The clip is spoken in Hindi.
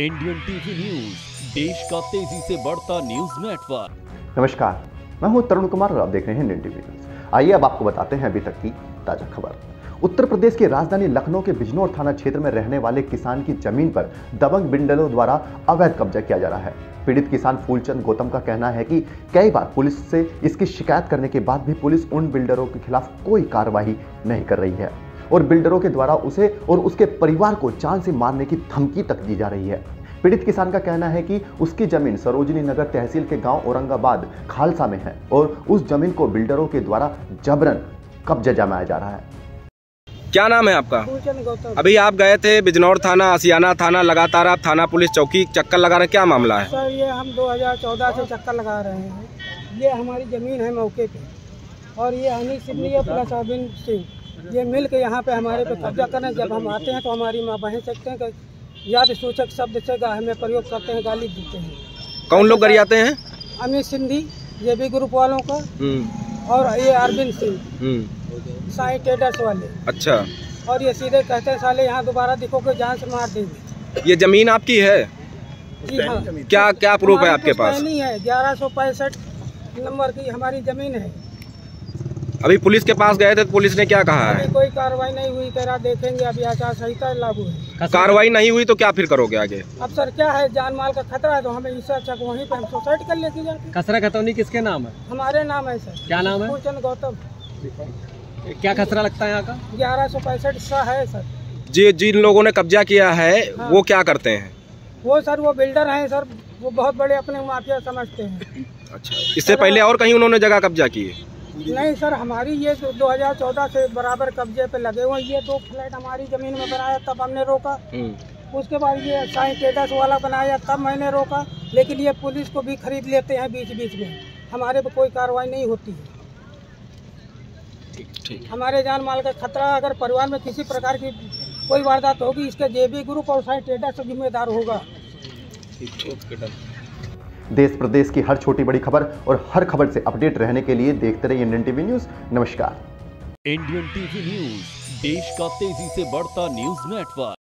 इंडियन टीवी न्यूज़ देश का तेज़ी से बढ़ता न्यूज़ नेटवर्क नमस्कार, मैं हूँ तरुण कुमार और आप देख रहे हैं इंडियन टीवी न्यूज़ आइए अब आपको बताते हैं अभी तक की ताज़ा खबर. उत्तर प्रदेश की राजधानी लखनऊ के बिजनौर थाना क्षेत्र में रहने वाले किसान की ज़मीन पर दबंग बिल्डरों द्वारा अवैध कब्जा किया जा रहा है. पीड़ित किसान फूलचंद गौतम का कहना है कि कई बार पुलिस से इसकी शिकायत करने के बाद भी पुलिस उन बिल्डरों के खिलाफ कोई कार्रवाई नहीं कर रही है। और बिल्डरों के द्वारा उसे और उसके परिवार को जान से मारने की धमकी तक दी जा रही है। पीड़ित किसान का कहना है कि उसकी ज़मीन सरोजनी नगर तहसील के गाँव औरंगाबाद खालसा में है और उस ज़मीन को बिल्डरों के द्वारा जबरन कब्जा जमाया जा रहा है। क्या नाम है आपका? गौतम। अभी आप गए थे बिजनौर थाना आसियाना थाना लगातार आप थाना पुलिस चौकी चक्कर लगा रहे हैं क्या मामला है? सर ये हम 2014 से चक्कर लगा रहे हैं। ये हमारी ज़मीन है मौके पे और ये हनी और प्लस सिंह। ये मिल के यहाँ पे हमारे पे कब्जा करें जब हम आते हैं तो हमारी माँ बहन सकते हैं याद सूचक शब्द से हमें प्रयोग करते हैं गाली देते हैं। कौन लोग गरियाते हैं? अमित सिंधी ये भी ग्रुप वालों का हम्म, और ये अरविंद सिंह हम्म, साई ट्रेडर्स वाले। अच्छा। और ये सीधे कहते हैं साले यहाँ दोबारा दिखोगे जान से मार देंगे। ये ज़मीन आपकी है? जी हाँ। क्या क्या प्रूफ है आपके पास? पुश्तैनी है ग्यारह सौ पैंसठ नंबर की हमारी ज़मीन है। अभी पुलिस के पास गए थे तो पुलिस ने क्या कहा है? अभी कोई कार्रवाई नहीं हुई कह रहा देखेंगे अभी आचार संहिता लागू है। कार्रवाई नहीं हुई तो क्या फिर करोगे आगे? अब सर क्या है? जान माल का खतरा है तो हमें इससे अच्छा वहीं पे हम सुसाइड कर लेके जाते खसरा खतौनी किसके नाम है? हमारे नाम है सर। क्या नाम है? फूलचंद गौतम। क्या खसरा लगता है यहाँ का? ग्यारह सौ पैंसठ सा है सर। जी जिन लोगों ने कब्जा किया है। वो क्या करते हैं? वो सर वो बिल्डर हैं सर वो बहुत बड़े अपने माफिया समझते हैं। अच्छा इससे पहले और कहीं उन्होंने जगह कब्जा की है? नहीं सर हमारी ये जो 2014 से बराबर कब्जे पे लगे हुए ये दो फ्लैट हमारी ज़मीन में बनाया तब हमने रोका। हम्म, उसके बाद ये साई ट्रेडर्स वाला बनाया तब मैंने रोका। लेकिन ये पुलिस को भी खरीद लेते हैं बीच बीच में। हमारे पे कोई कार्रवाई नहीं होती है। ठीक हमारे जान माल का खतरा अगर परिवार में किसी प्रकार की कोई वारदात होगी इसके जेबी ग्रुप और साई ट्रेडर्स जिम्मेदार होगा। देश प्रदेश की हर छोटी बड़ी खबर और हर खबर से अपडेट रहने के लिए देखते रहिए इंडियन टीवी न्यूज़। नमस्कार। इंडियन टीवी न्यूज़, देश का तेज़ी से बढ़ता न्यूज़ नेटवर्क।